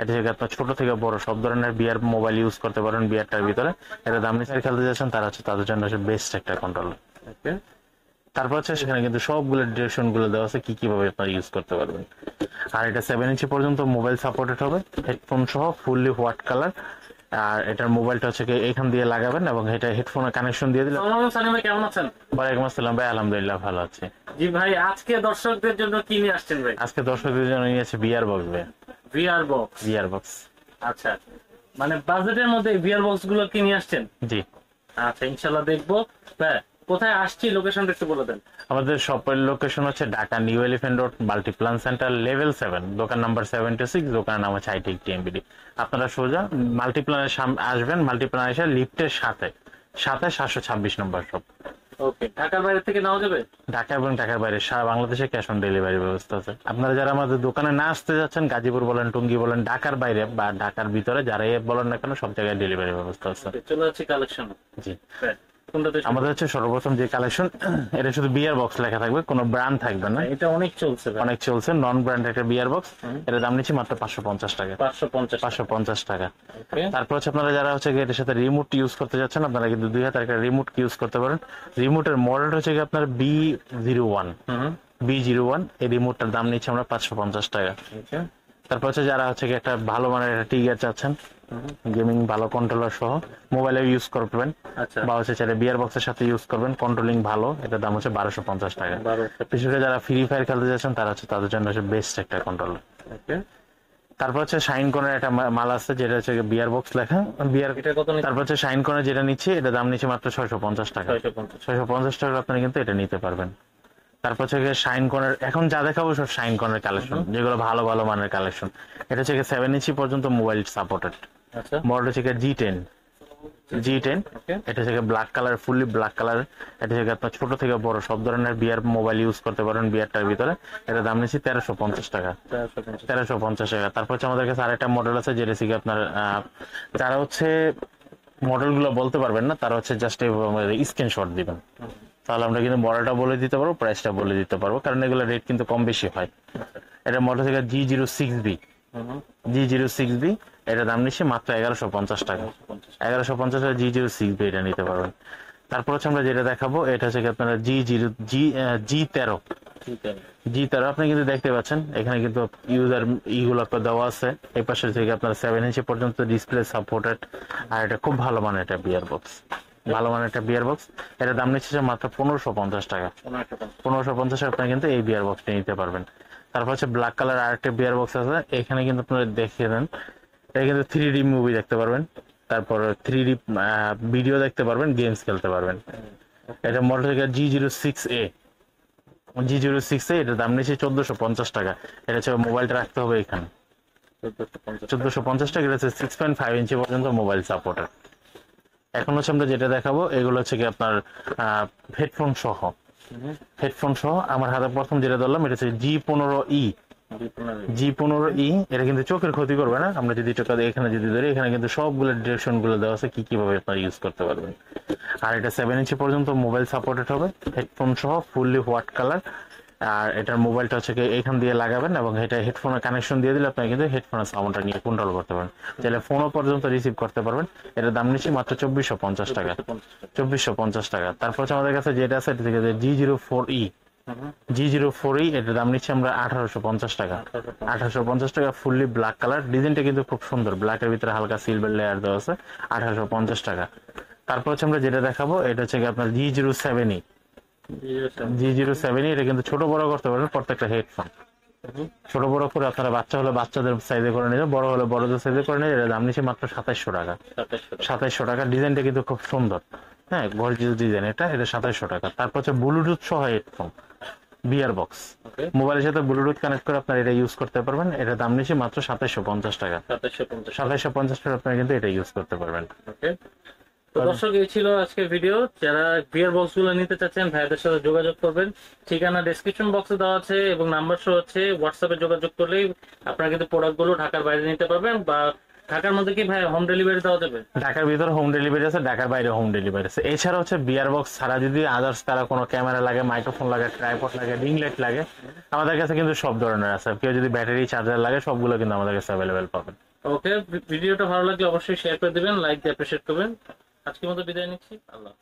এটা থেকে আপনার ছোট থেকে বড় সব ধরনের বিয়ার মোবাইল ইউজ করতে পারেন বিয়ারটার ভিতরে। এটা দাম খেলতে যাচ্ছেন তারা হচ্ছে তাদের জন্য বেস্ট একটা কন্ট্রোল তারপর হচ্ছে সেখানে কিন্তু সবগুলো ডিরেকশনগুলো দেওয়া আছে কি কীভাবে আপনারা ইউজ করতে পারবেন। আর এটা সেভেন ইঞ্চি পর্যন্ত মোবাইল সাপোর্টেড হবে হেডফোন সহ ফুললি হোয়াইট কালার আর এটার মোবাইলটা হচ্ছে কি এখান দিয়ে লাগাবেন এবং এটা হেডফোনের কানেকশন দিয়ে দিলে সালাম সালাম ভাই কেমন আছেন? ওয়ালাইকুম আসসালাম ভাই আলহামদুলিল্লাহ ভালো আছি। জি ভাই আজকে দর্শকদের জন্য কি নিয়ে আসছেন ভাই? আজকে দর্শকদের জন্য নিয়েছে বিয়ার বক্স ভাই। ভিআর বক্স বিয়ার বক্স আচ্ছা। মানে বাজেটের মধ্যে ভিআর বক্সগুলো কি নিয়ে আসছেন? জি। আচ্ছা ইনশাল্লাহ দেখব। ভাই কোথায় আসছি লোকেশনটা একটু বলে দেন। আমাদের শপের লোকেশন হচ্ছে Dhaka New Elephant Road Multiplan Centre level seven. দোকান নাম্বার সেভেন্টি সিক্স দোকানের নাম হচ্ছে আইটি টিএমবিডি আপনারা সোজা মাল্টিপ্লানের সামনে আসবেন মাল্টিপ্লান এসে লিফটের সাথে সাথে সাতশো ছাব্বিশ নম্বর শপ। ওকে ঢাকার বাইরে থেকে নেওয়া যাবে? ঢাকা এবং ঢাকার বাইরে সারা বাংলাদেশে ক্যাশ অন ডেলিভারি ব্যবস্থা আছে। আপনারা যারা আমাদের দোকানে না আসতে যাচ্ছেন গাজীপুর বলেন টুঙ্গি বলেন ঢাকার বাইরে বা ঢাকার ভিতরে যারাই বলেন না কেন সব জায়গায় ডেলিভারি ব্যবস্থা আছে। চলে যাচ্ছি কালেকশন জি? আমাদের হচ্ছে সর্বপ্রথম যে কালেকশন এটা শুধু বিয়ার বক্স লেখা থাকবে কোনো ব্র্যান্ড থাকবে না। এটা অনেক চলছে অনেক চলছে নন ব্র্যান্ড একটা বিয়ার বক্স এটার দাম নিচ্ছি মাত্র পাঁচশো পঞ্চাশ টাকা। পাঁচশো পঞ্চাশ টাকা। তারপর হচ্ছে আপনারা যারা হচ্ছে এটার সাথে রিমোট ইউজ করতে যাচ্ছেন আপনারা কিন্তু দুই হাজার একটা রিমোট ইউজ করতে পারেন। রিমোটের মডেল হচ্ছে গিয়ে আপনার B zero one B zero one এই রিমোটটার দাম নিচ্ছে আমরা পাঁচশো পঞ্চাশ টাকা। ওকে তারপর হচ্ছে যারা হচ্ছে একটা ভালো মানের একটা টিগার চাচ্ছেন গেমিং ভালো কন্ট্রোলার সহ মোবাইলে ইউজ করবেন আচ্ছা। বা হচ্ছে চাইলে বিয়ার বক্সের সাথে ইউজ করবেন কন্ট্রোলিং ভালো এটার দাম হচ্ছে বারোশো পঞ্চাশ টাকা। বিশেষ করে যারা ফ্রি ফায়ার খেলতে যাচ্ছেন তারা হচ্ছে তাদের জন্য হচ্ছে বেস্ট একটা কন্ট্রোলার তারপর হচ্ছে শাইন কনের একটা মাল আছে যেটা হচ্ছে বিয়ার বক্স লেখা। বিয়ার তারপর হচ্ছে শাইন কনের যেটা নিচ্ছে এটা দাম নিচ্ছে মাত্র ছয়শো পঞ্চাশ টাকা। ছয়শো পঞ্চাশ। টাকা আপনারা কিন্তু এটা নিতে পারবেন। তারপর হচ্ছে শাইন কনের এখন যা দেখাবো সব শাইন কনের কালেকশন যেগুলো ভালো ভালো মানের কালেকশন এটা হচ্ছে সেভেন ইঞ্চি পর্যন্ত মোবাইল সাপোর্টেড মডেল হচ্ছে জি টেন জি টেন এটা হচ্ছে black colour fully black colour এটা হচ্ছে আপনার ছোট থেকে বড় সব ধরনের বিয়ার মোবাইল ইউজ করতে পারেন বিয়ারটার ভিতরে। এটা দাম নিচ্ছি তেরোশো পঞ্চাশ টাকা। তেরোশো পঞ্চাশ। টাকা। তারপর হচ্ছে আমাদের কাছে আরেকটা মডেল আছে যেটা হচ্ছে কি আপনার আহ, যারা হচ্ছে মডেলগুলো বলতে পারবেন না তারা হচ্ছে জাস্ট স্ক্রিনশট দিবেন। তাহলে আমরা কিন্তু মডেলটা বলে দিতে পারব প্রাইসটা বলে দিতে পারব। কারণ এগুলো রেট কিন্তু কম বেশি হয়। এটা মডেল থেকে G zero six B G zero six B এটা দাম নিচ্ছে মাত্র এগারোশো পঞ্চাশ টাকা। এগারোশো পঞ্চাশ টাকা জি জিরো সিক্স বি এটা নিতে পারবেন। তারপর হচ্ছে আমরা যেটা দেখাবো, এটা হচ্ছে আপনারা জি জিরো জি জি তেরো। জি তেরো, আপনি কিন্তু দেখতে পাচ্ছেন, এখানে কিন্তু ইউজার ইগুলো দেওয়া আছে। এই পাশে থেকে আপনার সেভেন ইঞ্চি পর্যন্ত ডিসপ্লে সাপোর্টেড আর এটা খুব ভালো মানের এটা বিয়ার বক্স ভালো মানের একটা বিয়ার বক্স এটা দাম নিচ্ছে মাত্র পনেরোশো পঞ্চাশ টাকা। একটা পনেরোশো পঞ্চাশ আপনি কিন্তু এই বিয়ার বক্সটা নিতে পারবেন। তারপর হচ্ছে ব্ল্যাক কালার আরেকটা বিয়ার বক্স আছে। এখানে কিন্তু আপনারা দেখিয়ে দেন। এটা কিন্তু থ্রি ডি মুভি দেখতে পারবেন। তারপর থ্রি ডি ভিডিও দেখতে পারবেন গেমস খেলতে পারবেন। এটা model G zero six A G zero six A এটার দাম নিচ্ছে চোদ্দশো পঞ্চাশ টাকা। এটা হচ্ছে মোবাইলটা রাখতে হবে এখানে। চোদ্দশো পঞ্চাশ টাকা। এটা হচ্ছে সিক্স পয়েন্ট ফাইভ ইঞ্চি পর্যন্ত মোবাইল সাপোর্টার এখন হচ্ছে আমরা যেটা দেখাবো এগুলো হচ্ছে কি আপনার হেডফোন সহ। হেডফোন সহ আমার হাতে প্রথম যেটা ধরলাম এটা হচ্ছে জি পনেরো ই জি পনেরো ই এটা কিন্তু চোখের ক্ষতি করবে না। আমরা যদি চোখে এখানে যদি ধরি এখানে কিন্তু সবগুলো ডিরেকশনগুলো দেওয়া আছে কি কীভাবে আপনারা ইউজ করতে পারবেন। আর এটা সেভেন ইঞ্চি পর্যন্ত মোবাইল সাপোর্টেড হবে। হেডফোন সহ ফুললি হোয়াইট কালার আর এটার মোবাইলটা হচ্ছে এখান দিয়ে লাগাবেন এবং এটা হেডফোনের কানেকশন দিয়ে দিলে আপনি কিন্তু হেডফোনের সাউন্ডটা নিয়ে কন্ট্রোল করতে পারেন চাইলে ফোনও পর্যন্ত রিসিভ করতে পারবেন। এটার দাম নিচ্ছি মাত্র চব্বিশশো পঞ্চাশ টাকা। চব্বিশশো পঞ্চাশ টাকা। তারপর হচ্ছে আমাদের কাছে যেটা আছে, এটা থেকে G zero four E G zero four E এটার দাম নিচ্ছি আমরা আঠারোশো পঞ্চাশ টাকা। আঠারোশো পঞ্চাশ টাকা ফুললি ব্ল্যাক কালার ডিজাইনটা কিন্তু খুব সুন্দর। ব্ল্যাকের ভিতরে হালকা সিলভার লেয়ার দেওয়া আছে। আঠারোশো পঞ্চাশ টাকা। তারপর হচ্ছে আমরা যেটা দেখাবো, এটা হচ্ছে আপনার G zero seven E G zero seven এটা কিন্তু ছোট বড় করতে পারবেন প্রত্যেকটা হেডফোন ছোট বড় করে আপনারা বাচ্চা হলে বাচ্চাদের সাইজে করে নিয়ে বড় হলে বড়দের সাইজে করে নিয়ে এটার দাম নিচ্ছে মাত্র সাতাইশশো টাকা। সাতাইশশো টাকা। ডিজাইনটা কিন্তু খুব সুন্দর। হ্যাঁ গর্জিয়াস ডিজাইন এটা এটা সাতাইশশো টাকা। তারপর হচ্ছে ব্লুটুথ সহ হেডফোন বিয়ার বক্স মোবাইলের সাথে ব্লুটুথ কানেক্ট করে আপনারা এটা ইউজ করতে পারবেন এটা দাম নিচ্ছে মাত্র সাতাইশশো পঞ্চাশ টাকা। সাতাইশশো পঞ্চাশ টাকা। আপনারা কিন্তু এটা ইউজ করতে পারবেন। দর্শক এই ছিল আজকের ভিডিও যারা বিয়ার বক্সগুলো নিতে চাচ্ছেন ভাইদের সাথে যোগাযোগ করবেন। ঠিকানা ডেসক্রিপশন বক্সে দেওয়া আছে এবং নাম্বার শো হচ্ছে হোয়াটসঅ্যাপে যোগাযোগ করলেই আপনারা কিন্তু প্রোডাক্টগুলো ঢাকার বাইরে নিতে পারবেন বা ঢাকার মধ্যে কি ভাই হোম ডেলিভারি দেওয়া যাবে? ঢাকার ভিতরে হোম ডেলিভারি আছে ঢাকার বাইরে হোম ডেলিভারি আছে। এছাড়া হচ্ছে বিয়ার বক্স ছাড়া যদি আদার্স তারা কোনো ক্যামেরা লাগে মাইক্রোফোন লাগে ট্রাইপড লাগে রিং লাইট লাগে আমাদের কাছে কিন্তু সব ধরনের আছে। কেউ যদি ব্যাটারি চার্জার লাগে সবগুলো কিন্তু আমাদের কাছে অ্যাভেলেবেল পাবেন। ওকে ভিডিওটা ভালো লাগলে অবশ্যই শেয়ার করে দিবেন লাইক দিয়ে অ্যাপ্রিশিয়েট করবেন। আজকের মতো বিদায় নিচ্ছি আল্লাহ।